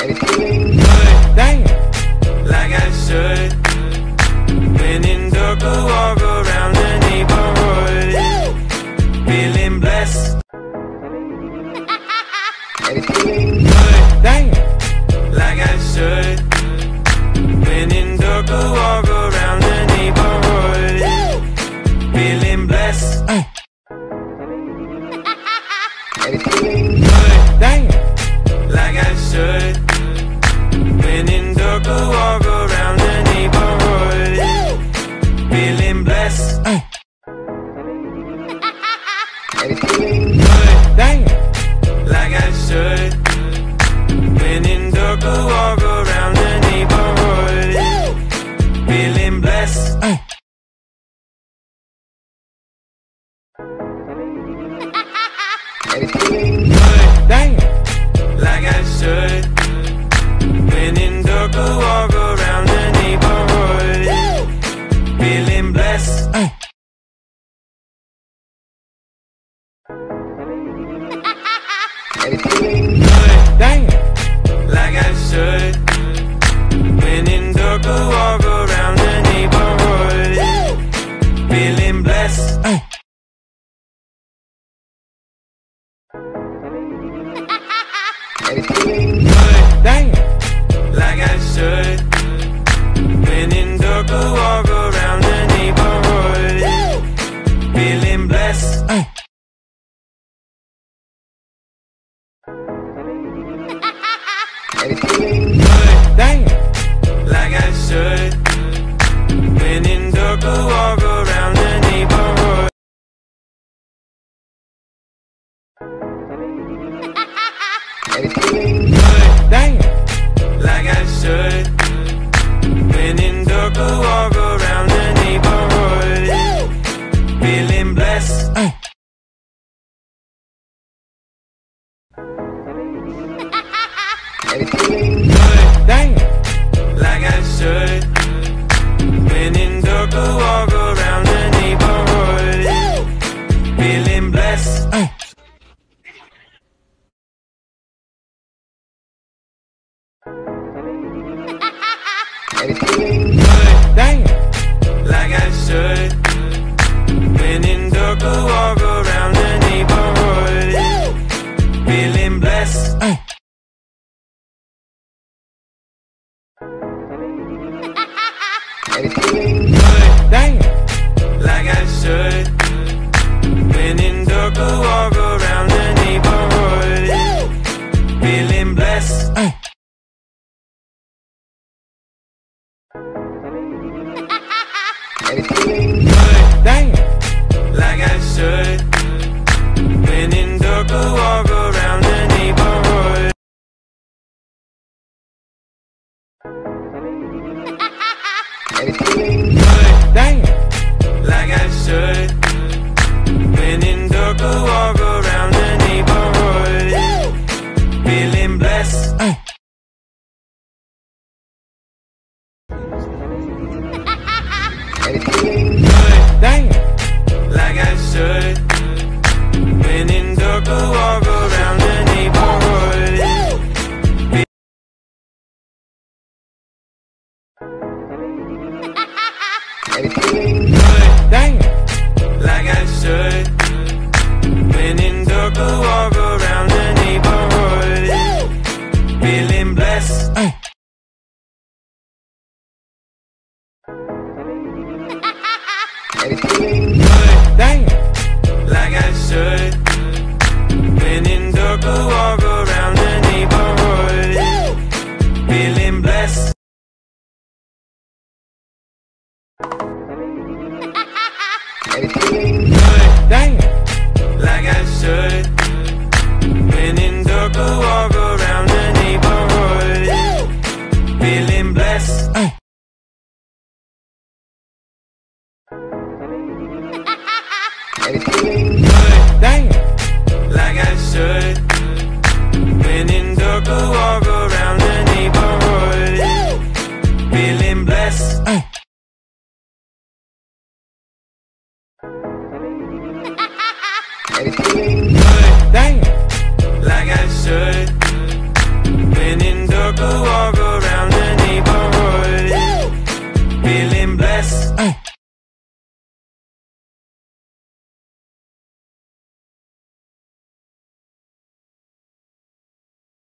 Damn. like I should. When in dark, I walk around the neighborhood, feeling blessed. Damn. like I should. When in dark, I walk around the neighborhood, feeling blessed. Good, damn. Walk around the neighborhood, feeling blessed. Damn. like I should. When in dark, walk around the neighborhood, feeling blessed. Damn. like I should. I walk around the neighborhood, feeling blessed. Damn. like I should. When in dark, I walk around the neighborhood, feeling blessed. Damn. like I should. When in dark, I walk around the neighborhood, feeling blessed. Damn. like I should. When in dark, I walk around the neighborhood. Damn. When in walk around the neighborhood, feeling blessed. Damn. like I should. When in walk Damn. like I should. When in I walk around the neighborhood, feeling blessed. Hey. Damn. like I should. When in I walk Damn. like I should. When in dark, walk around the neighborhood, feeling blessed. Damn. Damn. like I should. When in dark, walk around the neighborhood, feeling blessed. Damn. Damn. Like I should. When in circle, walk around the neighborhood. Feeling blessed. Hey. Damn. Like I should. When in circle, walk around the neighborhood. Feeling blessed. Hey.